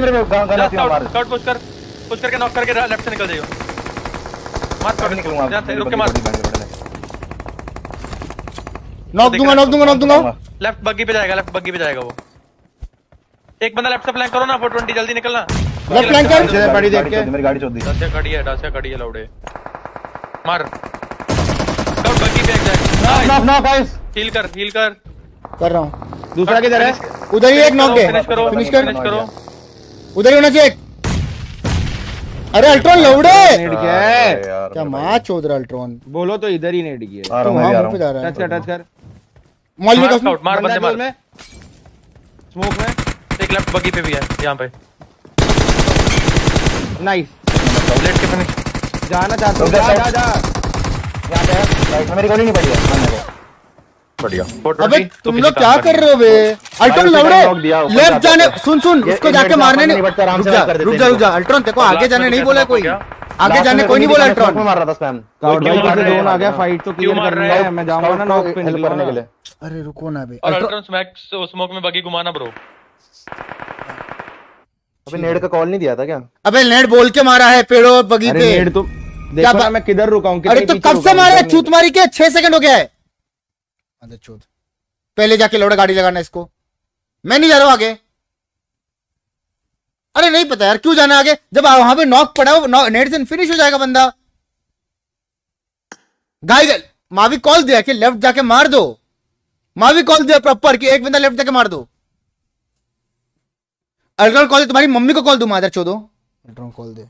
मेरे को गाँव मार शॉट पुश कर पुश करके नॉक करके लेफ़्ट से निकल जाइयो। मार कभी निकलूँगा ध्यान से रुक के मार। नॉक दूँगा नॉक दूँगा नॉक दूँगा। लेफ़्ट बग्गी पे जाएगा लेफ़्ट बग्गी पे जाएगा वो। एक बंदा लेफ़्ट से फ्लैंक करो ना 420 जल्दी निकलना। लेफ़्ट फ्लैंक कर। पीछे से देख के। मेरी गाड़ी चोद दी। डासिया खड़ी है डासिया खड़ी है लौड़े। मार। स्काउट बग्गी पे exact knock knock guys heal कर हील कर। कर रहा हूँ। दूसरा किधर है? उधर ही एक नॉक है। फिनिश कर फिनिश करो। उधर ही होना चाहिए। अरे अल्ट्रॉन लौड़े। क्या यार क्या माँ चोद अल्ट्रॉन? बोलो तो इधर ही नेड की है आ रहा तुम हूँ मैं वहाँ मुँह पे जा रहा टच कर है टच कर। मॉल में कसम। स्काउट मार बंदे मार। स्मोक में। एक लेफ़्ट बग्गी पे भी है यहाँ पे। नाइस लेट के फिनिश जाना चाहते हो जा जा जा यहाँ पे राइट में मेरी गोली नहीं पड़ी है बढ़िया। अबे तुम लोग क्या कर रहे हो बे? अल्ट्रॉन ऊपर लेफ़्ट जाने है। सुन सुन उसको जाके मारने नहीं नहीं बचता, आराम रुक जा रुक जा रुक जा। अल्ट्रॉन देखो आगे जाने नहीं तो बोला कोई। आगे जाने कोई नहीं बोला अल्ट्रॉन मार रहा था स्पैम भाई हैं? आ गया फाइट तो क्लियर करनी है मैं जाऊँगा ना नॉक पे हेल्प करने के लिए। अरे रुको ना बे। अल्ट्रॉन स्मैक स्मोक में बगी घुमाना ब्रो अबे नेड का कॉल नहीं दिया था क्या? अबे नेट बोल के मारा है पेड़ों और बगी अरे पे। नेड तो क्या देखो मैं किधर रुका हूँ अरे तो कब से मारे चूत मारी के छह सेकंड हो गया है चूत पहले जाके लौड़ा गाड़ी लगाना इसको। मैं नहीं जा रहा हूँ आगे। अरे नहीं पता यार, क्यों जाना आगे? जब वहाँ पे नॉक पड़ा हो नेट से फिनिश हो जाएगा बंदा। गाय माँ भी कॉल दिया कि लेफ़्ट जाके मार दो। माँ भी कॉल दिया प्रॉपर कि एक बंदा लेफ़्ट जाके मार दो। अल्ट्रॉन कॉल तुम्हारी मम्मी को कॉल दो मादर चोदो। अल्ट्रॉन कॉल दे।